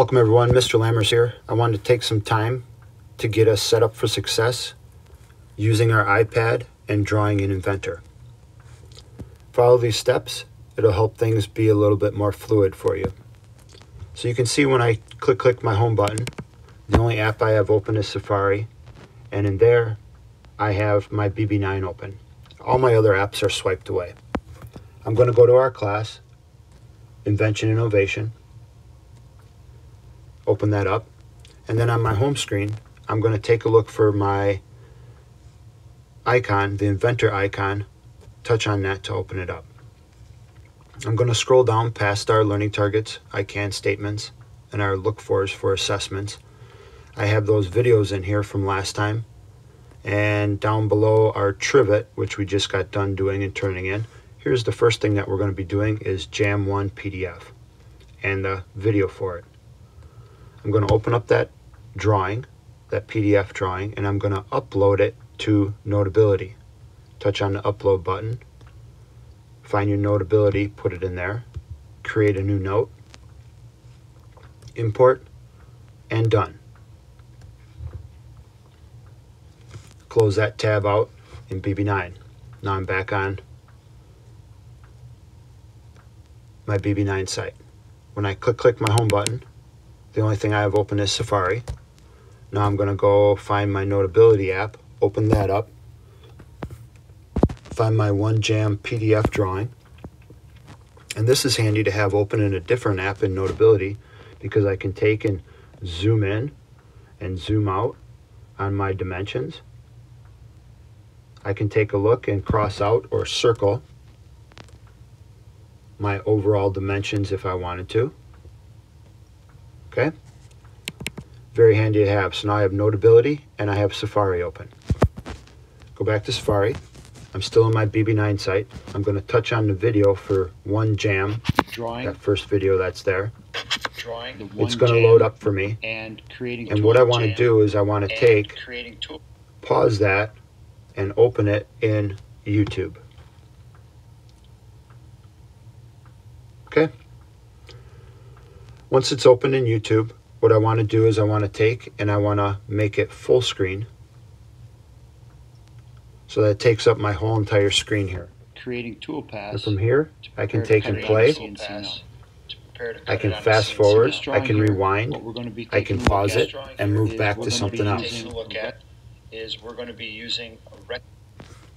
Welcome everyone, Mr. Lammers here. I wanted to take some time to get us set up for success using our iPad and drawing in Inventor. Follow these steps, it'll help things be a little bit more fluid for you. So you can see when I click click my home button, the only app I have open is Safari, and in there I have my BB9 open. All my other apps are swiped away. I'm going to go to our class, Invention Innovation, open that up, and then on my home screen, I'm going to take a look for my icon, the inventor icon, touch on that to open it up. I'm going to scroll down past our learning targets, I can statements, and our look fors for assessments. I have those videos in here from last time. And down below our trivet, which we just got done doing and turning in, here's the first thing that we're going to be doing is Jam 1 PDF and the video for it. I'm going to open up that drawing, that PDF drawing, and I'm going to upload it to Notability. Touch on the upload button, find your Notability, put it in there, create a new note, import, and done. Close that tab out in BB9. Now I'm back on my BB9 site. When I click click my home button, the only thing I have open is Safari. Now I'm going to go find my Notability app, open that up, find my OneJam PDF drawing. And this is handy to have open in a different app in Notability because I can take and zoom in and zoom out on my dimensions I can take a look and cross out or circle my overall dimensions if I wanted to. Okay. Very handy to have. So now I have Notability and I have Safari open. Go back to Safari. I'm still in my BB9 site. I'm going to touch on the video for OneJam. Drawing. That first video that's there. Drawing. it's going to load up for me. And creating. And what I want to do is I want to take, pause that, and open it in YouTube. Okay. Once it's open in YouTube, what I want to do is I want to take and I want to make it full screen. So that takes up my whole entire screen here. Creating toolpaths. And from here, I can take and play. I can fast forward. I can rewind. I can pause it and move back to something else is we're going to be using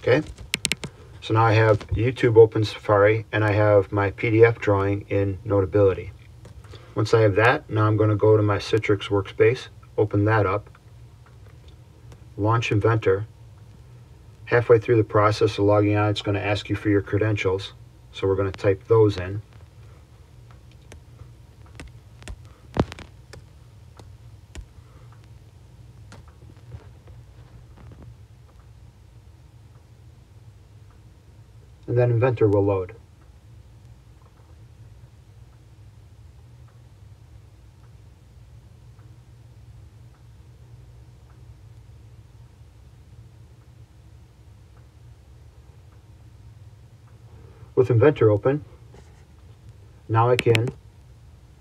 Okay. So now I have YouTube Open Safari and I have my PDF drawing in Notability. Once I have that, now I'm going to go to my Citrix workspace, open that up, launch Inventor. Halfway through the process of logging on, it's going to ask you for your credentials. So we're going to type those in. and then Inventor will load. With Inventor open, now I can,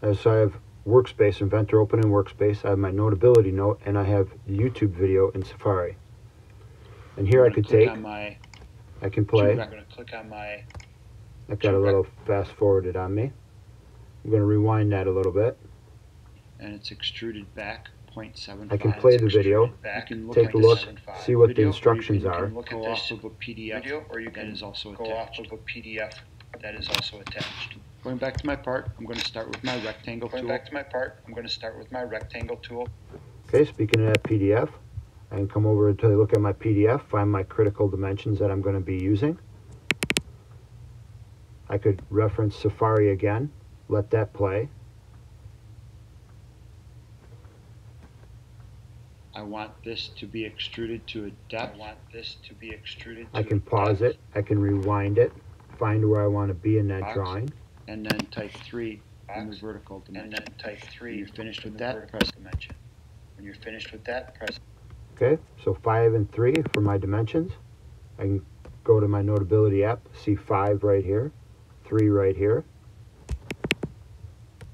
as I have Workspace, Inventor open in Workspace, I have my Notability note, and I have YouTube video in Safari. And here I could take my I can play. I'm going to click on my. I've got a little fast forwarded on me. I'm going to rewind that a little bit. And it's extruded back 0.75. I can play the video, back and take a look, see what the instructions are. Look go off of a PDF video, or you can is also go attached. off of a PDF that is also attached. Going back to my part, I'm going to start with my rectangle Going tool. Going back to my part, I'm going to start with my rectangle tool. Okay, speaking of that PDF, I can come over to look at my PDF, find my critical dimensions that I'm going to be using. I could reference Safari again, let that play. I want this to be extruded to a depth. I want this to be extruded I can pause depth. it, I can rewind it, find where I want to be in that Box. drawing. And then type 3 in the vertical dimension. And then type 3 When you're finished with that, press dimension. When you're finished with that, press Okay, so 5 and 3 for my dimensions. I can go to my Notability app, see 5 right here, 3 right here.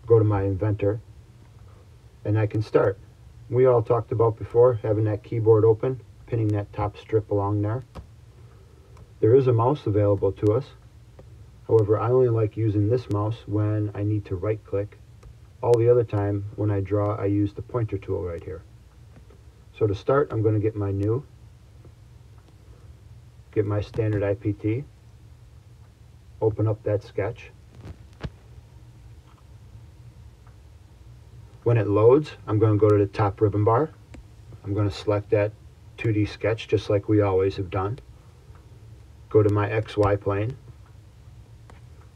Go to my Inventor, and I can start. We all talked about before having that keyboard open, pinning that top strip along there. There is a mouse available to us. However, I only like using this mouse when I need to right click. All the other time when I draw, I use the pointer tool right here. So to start, I'm going to get my new, get my standard IPT, open up that sketch. When it loads, I'm going to go to the top ribbon bar. I'm going to select that 2D sketch just like we always have done. Go to my XY plane.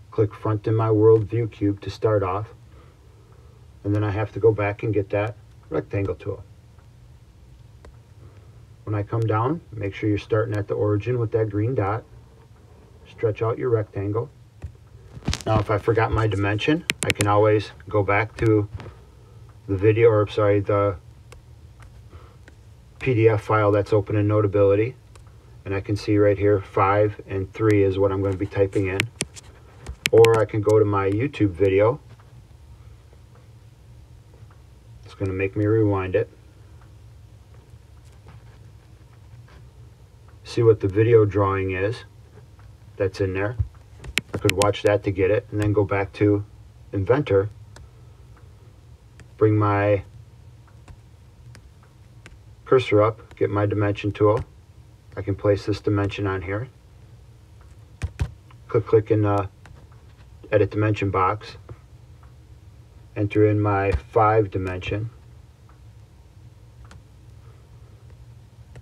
Click front in my world view cube to start off. And then I have to go back and get that rectangle tool. When I come down, make sure you're starting at the origin with that green dot. Stretch out your rectangle. Now if I forgot my dimension, I can always go back to the video, or sorry, the PDF file that's open in Notability. And I can see right here, 5 and 3 is what I'm going to be typing in. Or I can go to my YouTube video. It's going to make me rewind it. See what the video drawing is that's in there. I could watch that to get it and then go back to Inventor bring my cursor up, get my dimension tool. I can place this dimension on here. Click click in the edit dimension box. Enter in my 5 dimension.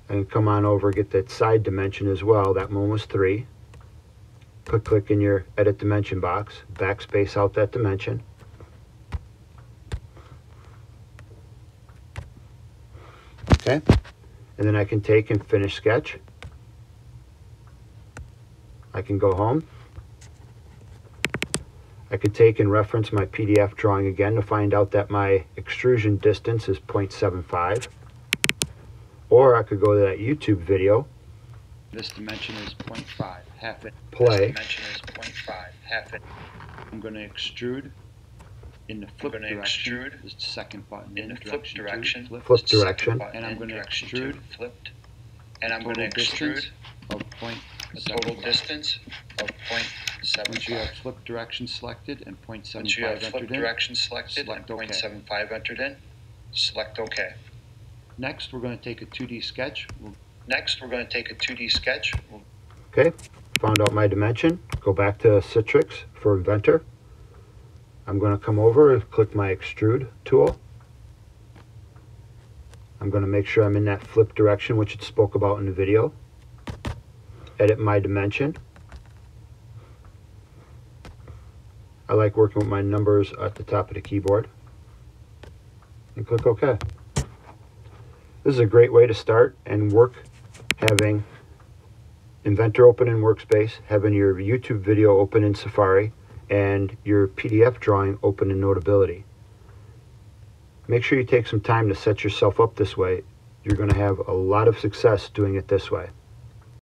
And come on over, get that side dimension as well. That one was 3. Click click in your edit dimension box. Backspace out that dimension. Okay, and then I can take and finish sketch. I can go home. I could take and reference my PDF drawing again to find out that my extrusion distance is 0.75. Or I could go to that YouTube video, This dimension is 0.5, half it. This play, dimension is 0.5, half it. I'm going to extrude in the flip gonna direction. extrude the second button in the flip direction. flip, Flip direction. button And I'm gonna extrude. two, Flipped. And I'm gonna extrude of point a total five. distance of Once you have flip direction selected and Once you 0.75 have flip entered in, direction selected and select OK. 0.75 entered in, select OK. next we're going to take a 2D sketch. We'll Next, we're going to take a 2D sketch. We'll okay, found out my dimension, go back to Citrix for Inventor. I'm going to come over and click my extrude tool. I'm going to make sure I'm in that flip direction which it spoke about in the video. Edit my dimension. I like working with my numbers at the top of the keyboard. And click OK. This is a great way to start and work having Inventor open in Workspace, having your YouTube video open in Safari, and your PDF drawing open in Notability. Make sure you take some time to set yourself up this way. You're going to have a lot of success doing it this way.